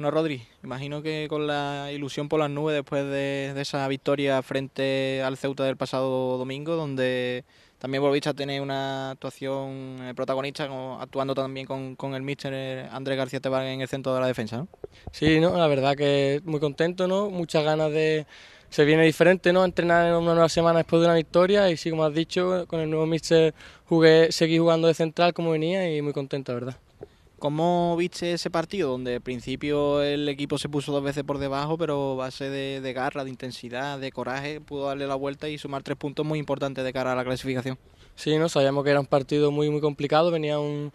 Bueno, Rodri, imagino que con la ilusión por las nubes después de, esa victoria frente al Ceuta del pasado domingo, donde también volviste a tener una actuación eh, protagonista, actuando también con, el míster eh, Andrés García Tebán en el centro de la defensa. Sí, no, la verdad que muy contento, ¿no? Muchas ganas de... Se viene diferente, ¿no? Entrenar en una nueva semana después de una victoria y sí, como has dicho, con el nuevo míster jugué, seguí jugando de central como venía y muy contento, la verdad. ¿Cómo viste ese partido donde al principio el equipo se puso dos veces por debajo, pero base de, garra, de intensidad, de coraje, pudo darle la vuelta y sumar tres puntos muy importantes de cara a la clasificación? Sí, no sabíamos que era un partido muy muy complicado, venía un,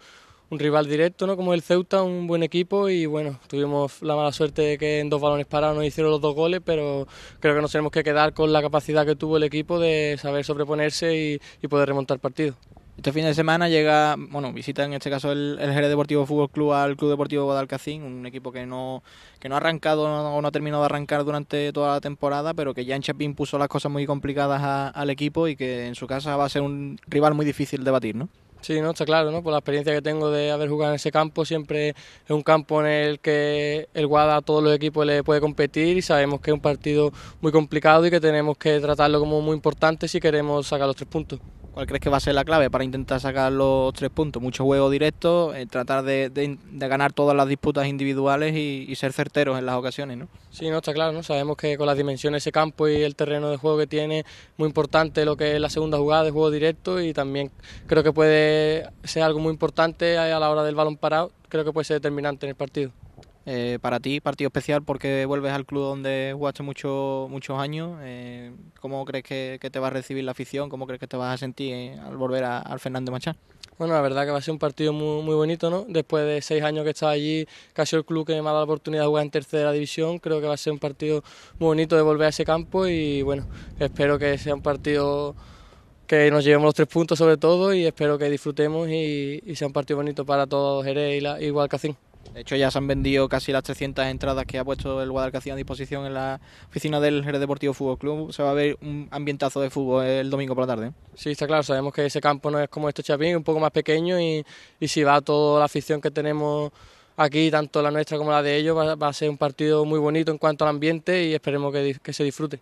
rival directo, ¿no? Como el Ceuta, un buen equipo y bueno, tuvimos la mala suerte de que en dos balones parados nos hicieron los dos goles, pero creo que nos tenemos que quedar con la capacidad que tuvo el equipo de saber sobreponerse y, poder remontar partido. Este fin de semana llega, bueno, visita en este caso el, el Jerez Deportivo Fútbol Club al Club Deportivo Guadalcacín, un equipo que no, que no ha arrancado o no, ha terminado de arrancar durante toda la temporada, pero que ya en Chapín puso las cosas muy complicadas al equipo y que en su casa va a ser un rival muy difícil de batir, ¿no? Sí, no, está claro, ¿no? Por la experiencia que tengo de haber jugado en ese campo, siempre es un campo en el que el Guada a todos los equipos le puede competir y sabemos que es un partido muy complicado y que tenemos que tratarlo como muy importante si queremos sacar los tres puntos. ¿Cuál crees que va a ser la clave para intentar sacar los tres puntos? Mucho juego directo, eh, tratar de, ganar todas las disputas individuales y, ser certeros en las ocasiones, ¿no? Sí, no, está claro, ¿no? Sabemos que con las dimensiones de ese campo y el terreno de juego que tiene, muy importante lo que es la segunda jugada de juego directo y también creo que puede ser algo muy importante a la hora del balón parado, creo que puede ser determinante en el partido. Eh, para ti, partido especial porque vuelves al club donde jugaste mucho, muchos años. Eh, ¿Cómo crees que, te va a recibir la afición? ¿Cómo crees que te vas a sentir eh, al volver al Fernández Machán? Bueno, la verdad que va a ser un partido muy, muy bonito, ¿no? Después de seis años que estaba allí, casi el club que me ha dado la oportunidad de jugar en tercera división, creo que va a ser un partido muy bonito de volver a ese campo y bueno, espero que sea un partido que nos llevemos los tres puntos sobre todo y espero que disfrutemos y, sea un partido bonito para todos Jerez y, la, y de hecho, ya se han vendido casi las 300 entradas que ha puesto el Guadalcacín a disposición en la oficina del Jerez Deportivo Fútbol Club. Se va a ver un ambientazo de fútbol el domingo por la tarde. Sí, está claro. Sabemos que ese campo no es como este Chapín, un poco más pequeño y, si va toda la afición que tenemos aquí, tanto la nuestra como la de ellos, va, a ser un partido muy bonito en cuanto al ambiente y esperemos que se disfrute.